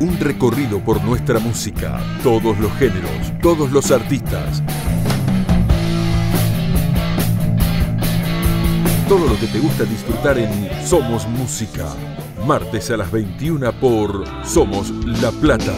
Un recorrido por nuestra música, todos los géneros, todos los artistas. Todo lo que te gusta disfrutar en Somos Música. Martes a las 21 por Somos La Plata.